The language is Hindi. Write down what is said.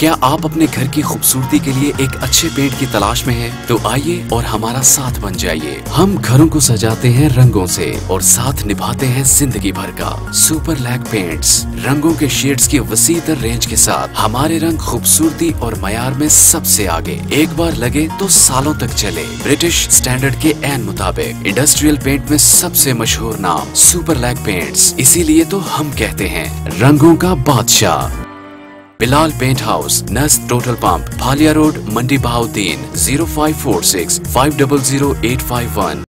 क्या आप अपने घर की खूबसूरती के लिए एक अच्छे पेंट की तलाश में हैं? तो आइए और हमारा साथ बन जाइए। हम घरों को सजाते हैं रंगों से और साथ निभाते हैं ज़िंदगी भर का सुपर लैक पेंट्स। रंगों के शेड्स की वसीतर रेंज के साथ हमारे रंग खूबसूरती और मैार में सबसे आगे। एक बार लगे तो सालों तक चले। ब्रिटिश स्टैंडर्ड के एन मुताबिक इंडस्ट्रियल पेंट में सबसे मशहूर नाम सुपर लैक पेंट्स। इसीलिए तो हम कहते हैं रंगों का बादशाह। Bilal paint house Nernst Total pump, Bhalia road, Mandi Bahauddin, zero five four six, five double zero eight five one.